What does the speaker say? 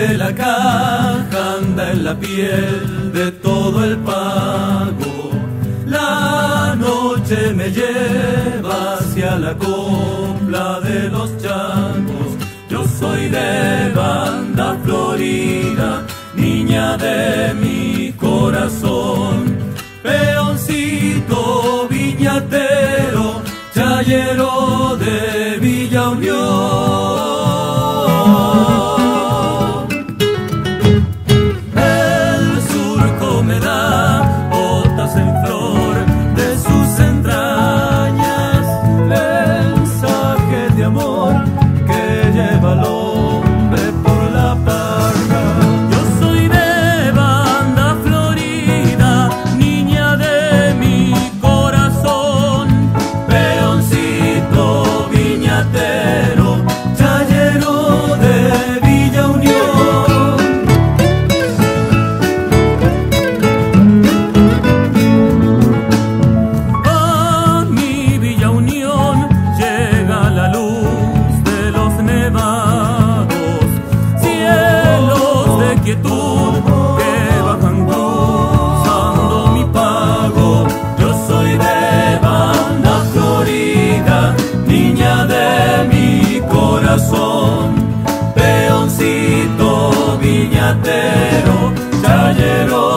de la caja anda en la piel de todo el pago. La noche me lleva hacia la copla de los changos. Yo soy de banda florida, niña de mi corazón. Peoncito viñatero, chayero de Villa Unión. inquietud que bajan cruzando mi pago. Yo soy de banda Florida, niña de mi corazón, peoncito viñatero, chayero.